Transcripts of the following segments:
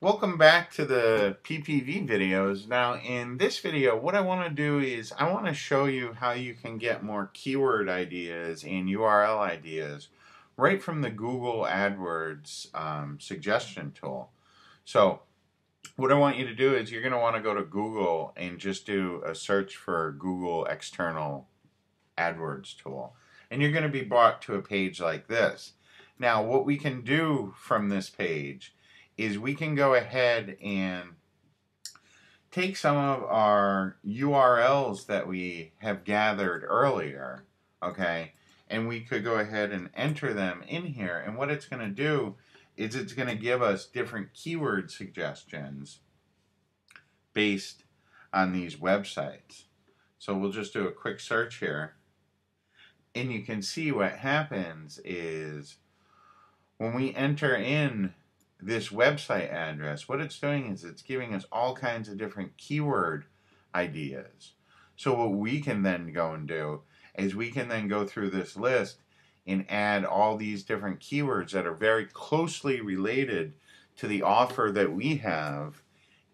Welcome back to the PPV videos. Now in this video what I want to do is I want to show you how you can get more keyword ideas and URL ideas right from the Google AdWords um, suggestion tool. So what I want you to do is you're going to want to go to Google and just do a search for Google external AdWords tool. And you're going to be brought to a page like this. Now what we can do from this page is we can go ahead and take some of our URLs that we have gathered earlier, okay, and we could go ahead and enter them in here. And what it's going to do is it's going to give us different keyword suggestions based on these websites. So we'll just do a quick search here. And you can see what happens is when we enter in this website address, what it's doing is it's giving us all kinds of different keyword ideas. So what we can then go and do is we can then go through this list and add all these different keywords that are very closely related to the offer that we have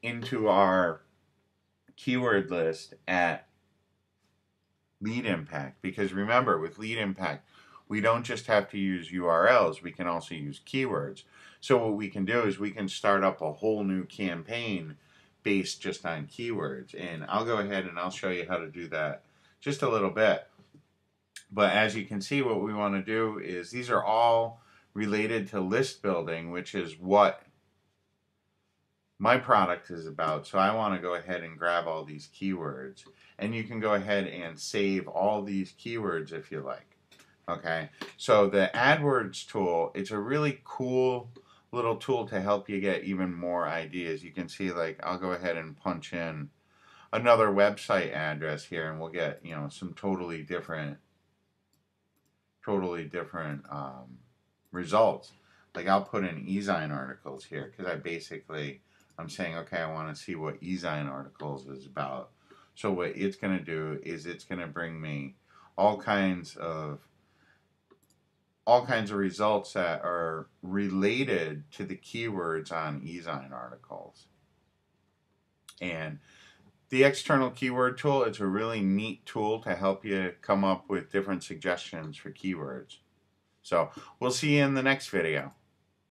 into our keyword list at LeadImpact because remember with LeadImpact we don't just have to use URLs, we can also use keywords. So what we can do is we can start up a whole new campaign based just on keywords. And I'll go ahead and I'll show you how to do that just a little bit. But as you can see, what we want to do is these are all related to list building, which is what my product is about. So I want to go ahead and grab all these keywords. And you can go ahead and save all these keywords if you like. Okay, so the AdWords tool, it's a really cool little tool to help you get even more ideas. You can see like, I'll go ahead and punch in another website address here and we'll get, you know, some totally different, totally different um, results. Like I'll put in EzineArticles here because I basically, I'm saying, okay, I want to see what EzineArticles is about. So what it's going to do is it's going to bring me all kinds of all kinds of results that are related to the keywords on EzineArticles. And the external keyword tool, it's a really neat tool to help you come up with different suggestions for keywords. So we'll see you in the next video.